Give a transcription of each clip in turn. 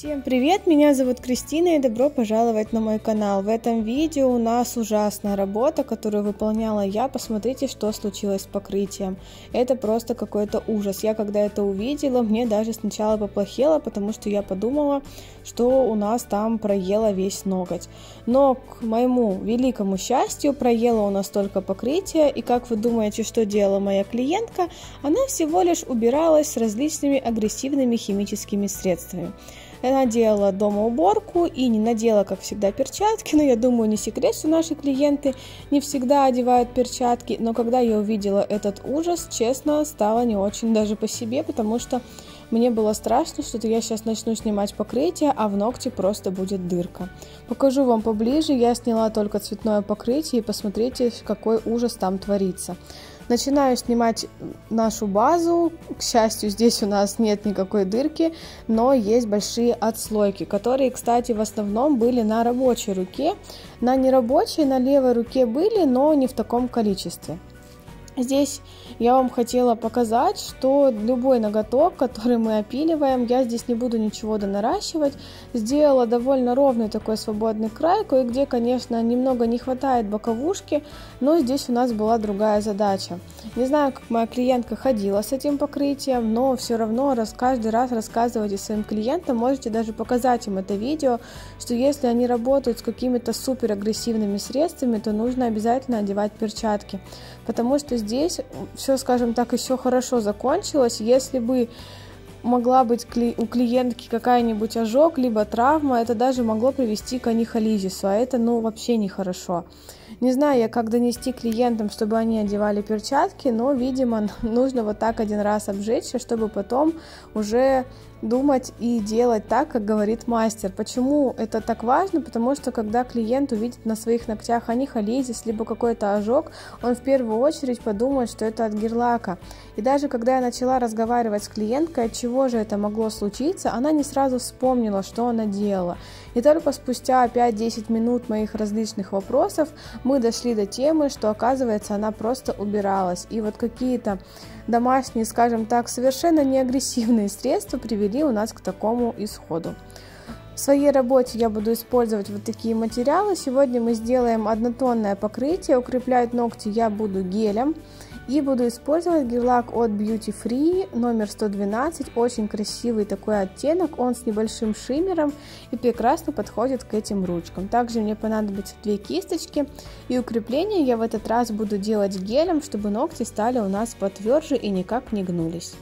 Всем привет, меня зовут Кристина и добро пожаловать на мой канал. В этом видео у нас ужасная работа, которую выполняла я. Посмотрите, что случилось с покрытием. Это просто какой-то ужас. Я когда это увидела, мне даже сначала поплохело, потому что я подумала, что у нас там проела весь ноготь. Но к моему великому счастью, проела у нас только покрытие. И как вы думаете, что делала моя клиентка? Она всего лишь убиралась с различными агрессивными химическими средствами. Она делала дома уборку и не надела, как всегда, перчатки. Но я думаю, не секрет, что наши клиенты не всегда одевают перчатки. Но когда я увидела этот ужас, честно, стало не очень даже по себе, потому что мне было страшно, что я сейчас начну снимать покрытие, а в ногте просто будет дырка. Покажу вам поближе, я сняла только цветное покрытие и посмотрите, какой ужас там творится. Начинаю снимать нашу базу. К счастью, здесь у нас нет никакой дырки, но есть большие отслойки, которые, кстати, в основном были на рабочей руке. На нерабочей, на левой руке были, но не в таком количестве. Здесь я вам хотела показать, что любой ноготок, который мы опиливаем, я здесь не буду ничего донаращивать. Сделала довольно ровный такой свободный край, кое-где, конечно, немного не хватает боковушки, но здесь у нас была другая задача. Не знаю, как моя клиентка ходила с этим покрытием, но все равно раз, каждый раз рассказывайте своим клиентам, можете даже показать им это видео, что если они работают с какими-то супер агрессивными средствами, то нужно обязательно одевать перчатки, потому что здесь все, скажем так, еще хорошо закончилось. Если бы могла быть у клиентки какая-нибудь ожог, либо травма, это даже могло привести к анихолизису, а это, ну, вообще нехорошо. Не знаю я, как донести клиентам, чтобы они одевали перчатки, но, видимо, нужно вот так один раз обжечься, чтобы потом уже думать и делать так, как говорит мастер. Почему это так важно? Потому что когда клиент увидит на своих ногтях анихолизис, либо какой-то ожог, он в первую очередь подумает, что это от герлака. И даже когда я начала разговаривать с клиенткой, от чего же это могло случиться, она не сразу вспомнила, что она делала. И только спустя 5-10 минут моих различных вопросов мы дошли до темы, что оказывается она просто убиралась. И вот какие-то домашние, скажем так, совершенно неагрессивные средства привели у нас к такому исходу. В своей работе я буду использовать вот такие материалы. Сегодня мы сделаем однотонное покрытие. Укреплять ногти я буду гелем. И буду использовать гель-лак от Beauty Free номер 112. Очень красивый такой оттенок. Он с небольшим шиммером и прекрасно подходит к этим ручкам. Также мне понадобятся две кисточки. И укрепление я в этот раз буду делать гелем, чтобы ногти стали у нас потверже и никак не гнулись.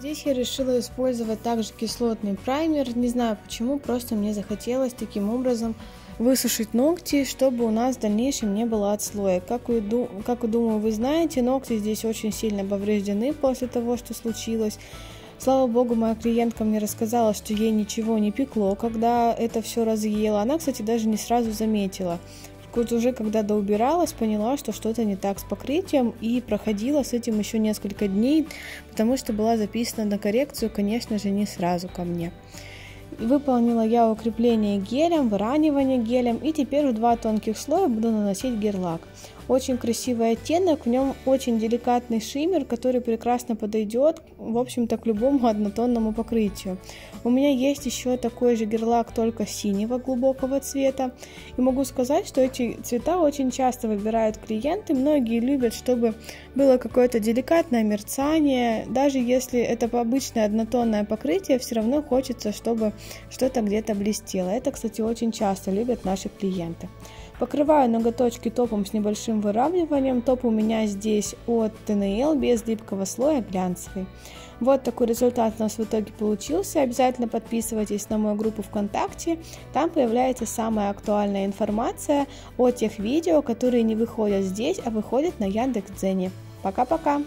Здесь я решила использовать также кислотный праймер. Не знаю почему, просто мне захотелось таким образом высушить ногти, чтобы у нас в дальнейшем не было отслоек. Как вы, как, думаю, вы знаете, ногти здесь очень сильно повреждены после того, что случилось. Слава богу, моя клиентка мне рассказала, что ей ничего не пекло, когда это все разъела. Она, кстати, даже не сразу заметила. Вот уже когда доубиралась, поняла, что что-то не так с покрытием и проходила с этим еще несколько дней, потому что была записана на коррекцию, конечно же, не сразу ко мне. Выполнила я укрепление гелем, выранивание гелем и теперь в два тонких слоя буду наносить герлак. Очень красивый оттенок, в нем очень деликатный шиммер, который прекрасно подойдет, в общем-то, к любому однотонному покрытию. У меня есть еще такой же герлак, только синего глубокого цвета. И могу сказать, что эти цвета очень часто выбирают клиенты. Многие любят, чтобы было какое-то деликатное мерцание. Даже если это обычное однотонное покрытие, все равно хочется, чтобы что-то где-то блестело. Это, кстати, очень часто любят наши клиенты. Покрываю ноготочки топом с небольшим выравниванием. Топ у меня здесь от ТНЛ без липкого слоя глянцевый. Вот такой результат у нас в итоге получился. Обязательно подписывайтесь на мою группу ВКонтакте. Там появляется самая актуальная информация о тех видео, которые не выходят здесь, а выходят на Яндекс.Дзене. Пока-пока!